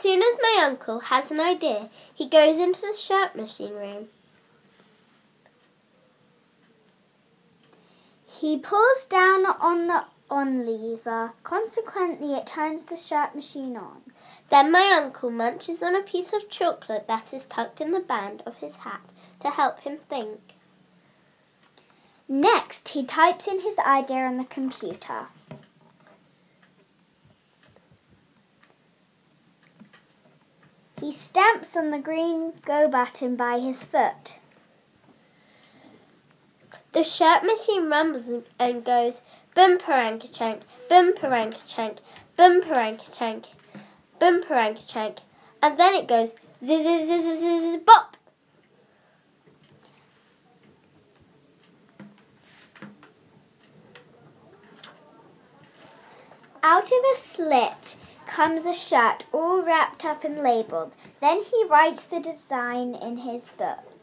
soon as my uncle has an idea, he goes into the shirt machine room. He pulls down on the on lever. Consequently, it turns the shirt machine on. Then my uncle munches on a piece of chocolate that is tucked in the band of his hat to help him think. Next, he types in his idea on the computer. He stamps on the green go button by his foot. The shirt machine rumbles and goes boom parankachank, boom parankachank, boom parankachank, boom parankachank, and then it goes ziz ziz ziz ziz ziz bop. Out of a slit comes a shirt all wrapped up and labelled. Then he writes the design in his book.